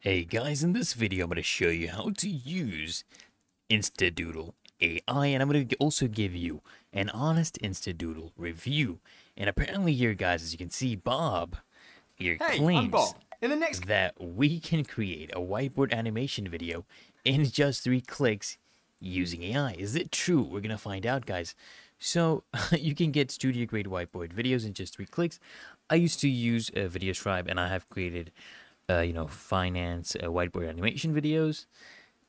Hey guys, in this video I'm going to show you how to use Instadoodle AI and I'm going to also give you an honest Instadoodle review. And apparently here guys, as you can see, Bob here Hey, I'm claims Bob. In the next that we can create a whiteboard animation video in just three clicks using AI. Is it true? We're going to find out guys. So you can get studio grade whiteboard videos in just three clicks. I used to use uh, VideoScribe and I have created uh, you know, finance uh, whiteboard animation videos.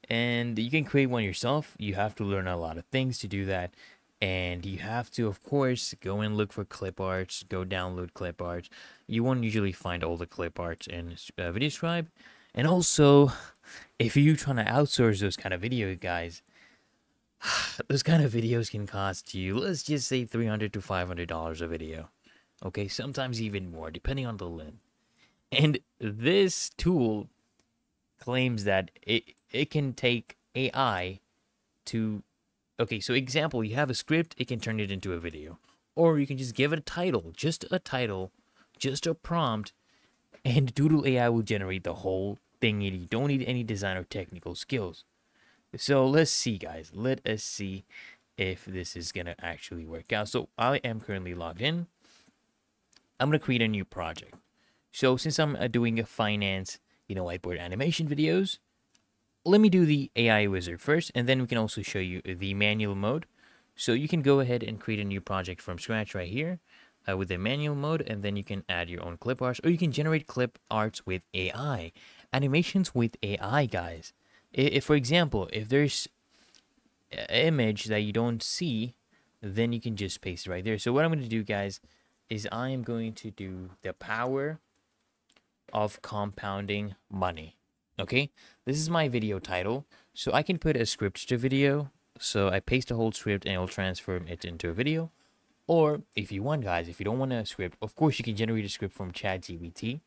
And you can create one yourself. You have to learn a lot of things to do that. And you have to, of course, go and look for clip arts, go download clip arts. You won't usually find all the clip arts in uh, VideoScribe. And also, if you're trying to outsource those kind of video guys, those kind of videos can cost you, let's just say 300 to $500 a video. Okay, sometimes even more, depending on the length. And this tool claims that it it can take AI to okay, so example, you have a script, it can turn it into a video. Or you can just give it a title, just a title, just a prompt, and Doodle AI will generate the whole thing. You don't need any design or technical skills. So let's see, guys. Let us see if this is gonna actually work out. So I am currently logged in. I'm gonna create a new project. So since I'm uh, doing a finance, you know, whiteboard animation videos, let me do the AI wizard first, and then we can also show you the manual mode. So you can go ahead and create a new project from scratch right here uh, with the manual mode, and then you can add your own clip arts, or you can generate clip arts with AI. Animations with AI, guys. If, for example, if there's an image that you don't see, then you can just paste it right there. So what I'm going to do, guys, is I am going to do the power of compounding money. Okay, this is my video title. So I can put a script to video. So I paste the whole script and it'll transform it into a video. Or if you want, guys, if you don't want a script, of course you can generate a script from ChatGPT.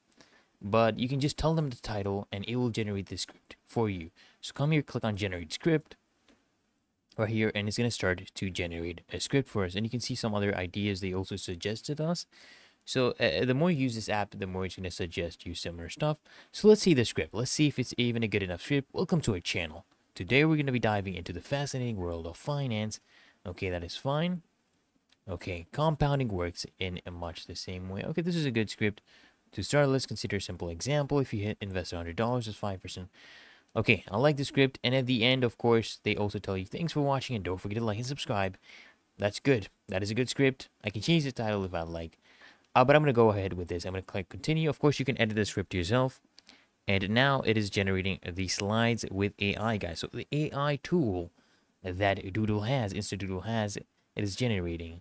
But you can just tell them the title and it will generate the script for you. So come here, click on generate script right here and it's going to start to generate a script for us and you can see some other ideas they also suggested us so uh, the more you use this app, the more it's going to suggest you similar stuff. So let's see the script. Let's see if it's even a good enough script. Welcome to our channel. Today we're going to be diving into the fascinating world of finance. Okay, that is fine. Okay, compounding works in much the same way. Okay, this is a good script. To start, let's consider a simple example. If you hit invest $100, it's 5%. Okay, I like the script. And at the end, of course, they also tell you thanks for watching and don't forget to like and subscribe. That's good. That is a good script. I can change the title if I like. Uh, but I'm going to go ahead with this. I'm going to click continue. Of course, you can edit the script yourself. And now it is generating the slides with AI, guys. So the AI tool that Doodle has, Instadoodle has, it is generating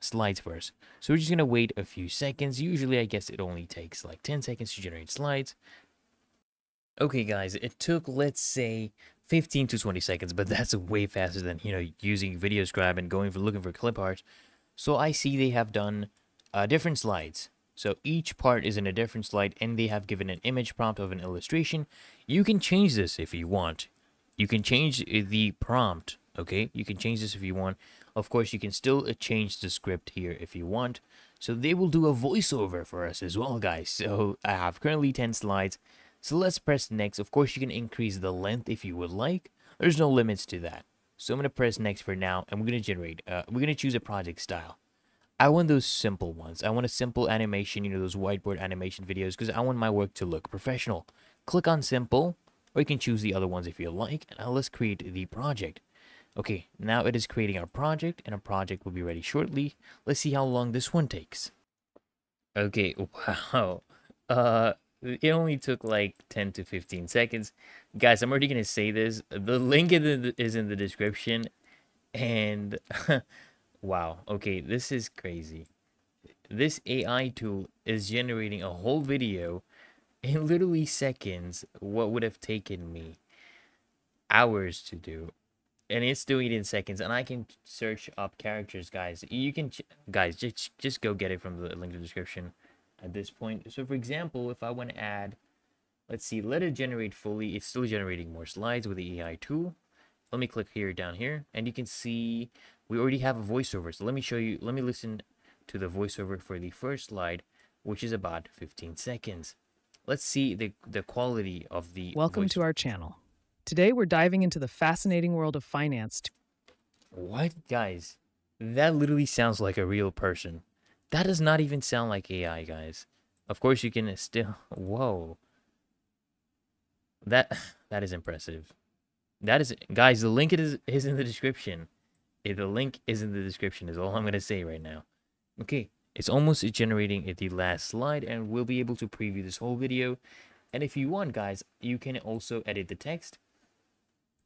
slides for us. So we're just going to wait a few seconds. Usually, I guess it only takes like 10 seconds to generate slides. Okay, guys, it took, let's say, 15 to 20 seconds, but that's way faster than, you know, using VideoScribe and going for looking for clip art. So I see they have done uh, different slides. So each part is in a different slide and they have given an image prompt of an illustration. You can change this if you want. You can change the prompt, okay? You can change this if you want. Of course, you can still uh, change the script here if you want. So they will do a voiceover for us as well, guys. So I have currently 10 slides. So let's press next. Of course, you can increase the length if you would like. There's no limits to that. So I'm going to press next for now and we're going to generate, uh, we're going to choose a project style. I want those simple ones. I want a simple animation, you know, those whiteboard animation videos, because I want my work to look professional. Click on simple, or you can choose the other ones if you like. And now let's create the project. Okay, now it is creating our project, and our project will be ready shortly. Let's see how long this one takes. Okay, wow. Uh, it only took like 10 to 15 seconds. Guys, I'm already going to say this. The link is in the description, and... Wow. Okay, this is crazy. This AI tool is generating a whole video in literally seconds what would have taken me hours to do. And it's doing it in seconds and I can search up characters, guys. You can guys just just go get it from the link in the description at this point. So for example, if I want to add let's see, let it generate fully. It's still generating more slides with the AI tool. Let me click here down here and you can see we already have a voiceover. So let me show you, let me listen to the voiceover for the first slide, which is about 15 seconds. let's see the the quality of the Welcome to our channel. Today we're diving into the fascinating world of finance. To What guys? That literally sounds like a real person. That does not even sound like AI, guys. Of course you can still whoa. That that is impressive. That is guys, the link is is in the description. The link is in the description is all I'm gonna say right now. Okay, it's almost generating the last slide and we'll be able to preview this whole video. And if you want guys, you can also edit the text.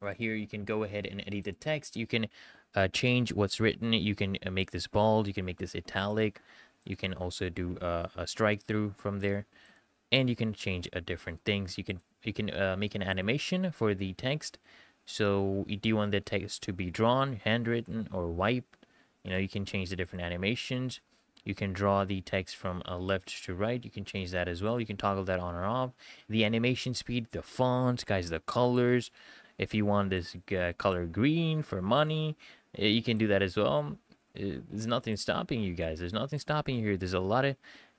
Right here you can go ahead and edit the text. You can uh, change what's written. You can uh, make this bold you can make this italic. You can also do uh, a strike through from there. And you can change uh, different things. You can you can uh, make an animation for the text so do you want the text to be drawn handwritten or wiped. You know you can change the different animations. You can draw the text from left to right. You can change that as well. You can toggle that on or off. The animation speed the fonts guys the colors. If you want this uh, color green for money uh, you can do that as well. Uh, there's nothing stopping you guys. There's nothing stopping you here. There's a lot of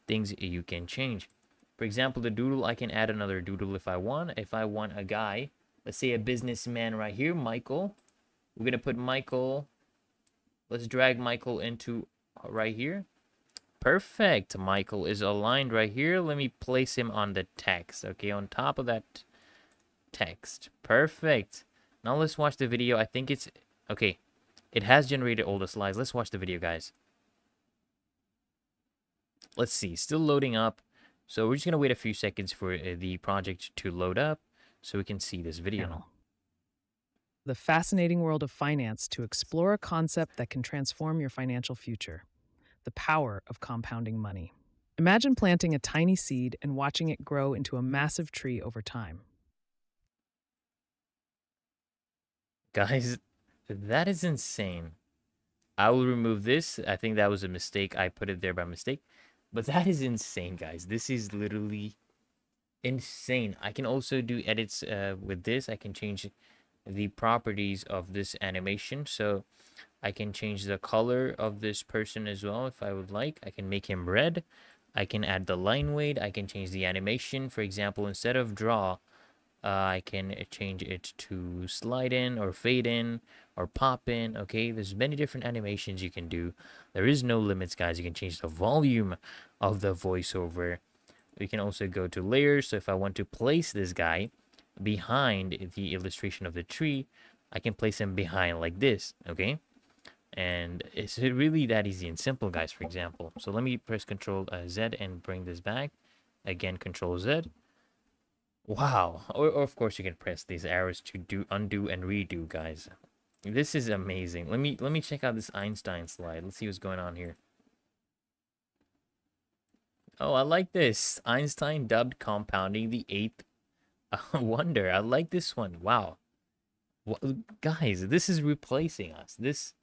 things you can change. For example the doodle i can add another doodle if i want. If i want a guy let's say a businessman right here michael we're gonna put michael let's drag michael into uh, right here perfect michael is aligned right here let me place him on the text okay on top of that text. Perfect. Now let's watch the video. I think it's okay. It has generated all the slides. Let's watch the video, guys. Let's see. Still loading up. So we're just gonna wait a few seconds for uh, the project to load up so we can see this video. The fascinating world of finance to explore a concept that can transform your financial future. The power of compounding money. Imagine planting a tiny seed and watching it grow into a massive tree over time. Guys, that is insane. I will remove this. I think that was a mistake. I put it there by mistake. But that is insane, guys. This is literally insane. I can also do edits uh, with this. I can change the properties of this animation. So I can change the color of this person as well if I would like. I can make him red. I can add the line weight. I can change the animation. For example, instead of draw, uh, I can uh, change it to slide in or fade in or pop in. Okay, there's many different animations you can do. There is no limits, guys. You can change the volume of the voiceover. We can also go to layers. So if I want to place this guy behind the illustration of the tree, I can place him behind like this. Okay, and it's really that easy and simple, guys. For example, so let me press Control uh, Z and bring this back. Again, Control Z. Wow. Or, or of course you can press these arrows to do undo and redo, guys. This is amazing. Let me let me check out this Einstein slide. Let's see what's going on here. Oh, I like this. Einstein dubbed compounding the eighth uh, wonder. I like this one. Wow. Wha guys, this is replacing us. This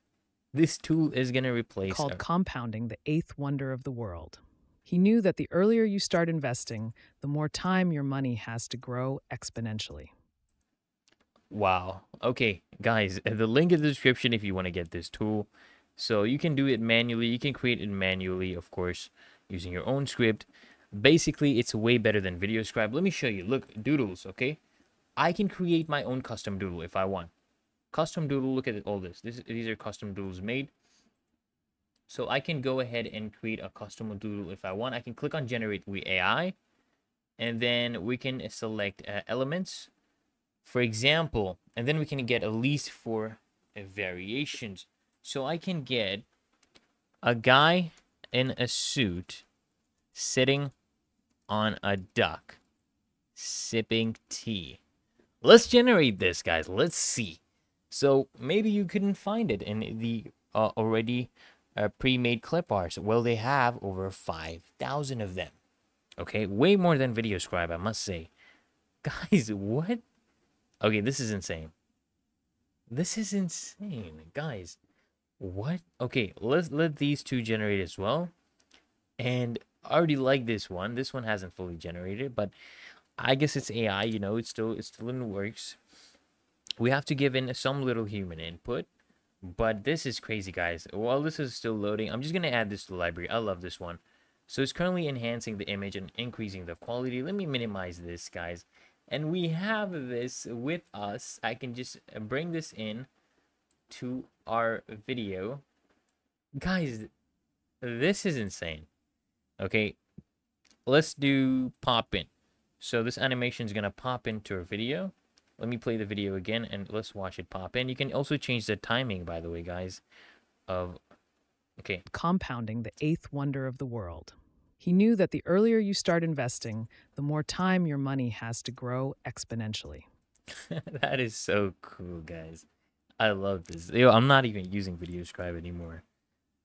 this tool is going to replace called our- compounding the eighth wonder of the world. He knew that the earlier you start investing, the more time your money has to grow exponentially. Wow. Okay, guys, the link in the description if you want to get this tool. So you can do it manually. You can create it manually, of course, using your own script. Basically, it's way better than VideoScribe. Let me show you. Look, doodles, okay? I can create my own custom doodle if I want. Custom doodle, look at all this. this these are custom doodles made. So I can go ahead and create a custom doodle if I want. I can click on generate with AI and then we can select uh, elements for example, and then we can get at least four uh, variations. So I can get a guy in a suit sitting on a duck sipping tea. Let's generate this, guys. Let's see. So maybe you couldn't find it in the uh, already uh, pre-made clip arts. Well, they have over 5,000 of them. Okay, way more than VideoScribe, I must say. Guys, what? Okay, this is insane. This is insane, guys. What? Okay, let's let these two generate as well. And I already like this one. This one hasn't fully generated, but I guess it's AI. You know, it's still it's still in the works. We have to give in some little human input, but this is crazy, guys. While this is still loading, I'm just gonna add this to the library. I love this one. So it's currently enhancing the image and increasing the quality. Let me minimize this, guys. And we have this with us. I can just bring this in to our video. Guys, this is insane. Okay, let's do pop in. So this animation is going to pop into our video. Let me play the video again and let's watch it pop in. You can also change the timing, by the way, guys, of, okay. Compounding the eighth wonder of the world. He knew that the earlier you start investing, the more time your money has to grow exponentially. that is so cool, guys. I love this. Yo, I'm not even using VideoScribe anymore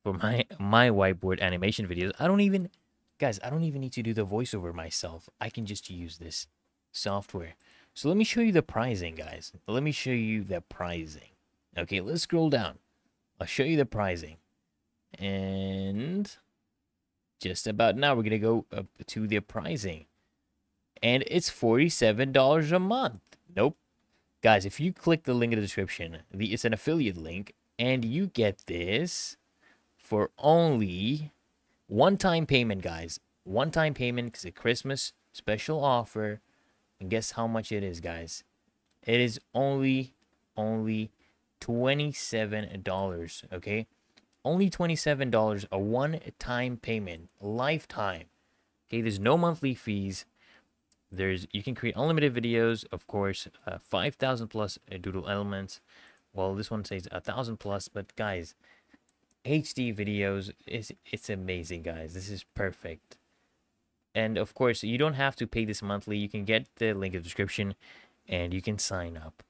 for my my whiteboard animation videos. I don't even, guys, I don't even need to do the voiceover myself. I can just use this software. So let me show you the pricing, guys. Let me show you the pricing. Okay, let's scroll down. I'll show you the pricing. And just about now, we're going to go up to the pricing. And it's $47 a month. Guys, if you click the link in the description, the, it's an affiliate link, and you get this for only one-time payment, guys. One-time payment it's a Christmas special offer and guess how much it is, guys? It is only, only $27, okay? Only $27, a one-time payment, lifetime. Okay, there's no monthly fees. There's You can create unlimited videos, of course, uh, 5,000 plus doodle elements. Well, this one says a 1,000 plus, but guys, HD videos, is it's amazing, guys. This is perfect. And of course, you don't have to pay this monthly. You can get the link in the description and you can sign up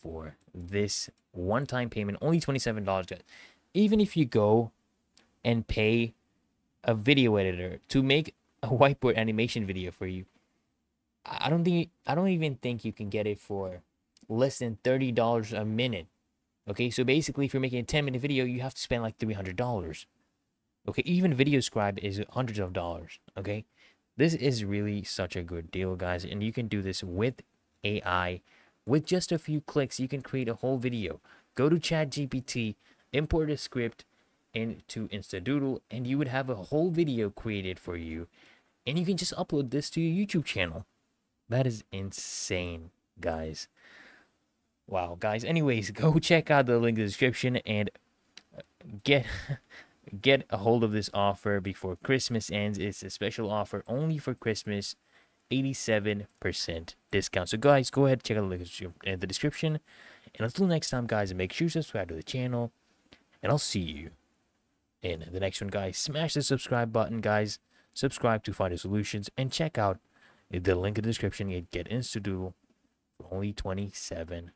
for this one-time payment, only $27. Even if you go and pay a video editor to make a whiteboard animation video for you, I don't think I don't even think you can get it for less than $30 a minute. Okay, so basically if you're making a 10 minute video, you have to spend like $300. Okay, even VideoScribe is hundreds of dollars. Okay, this is really such a good deal, guys. And you can do this with AI. With just a few clicks, you can create a whole video. Go to ChatGPT, import a script into Instadoodle, and you would have a whole video created for you. And you can just upload this to your YouTube channel. That is insane, guys. Wow, guys. Anyways, go check out the link in the description and uh, get get a hold of this offer before Christmas ends. It's a special offer only for Christmas. 87% discount. So guys, go ahead check out the link in the description. And until next time, guys, make sure you subscribe to the channel. And I'll see you in the next one, guys. Smash the subscribe button, guys. Subscribe to FindYourSolutions and check out the link in the description. You get Instadoodle for only $27.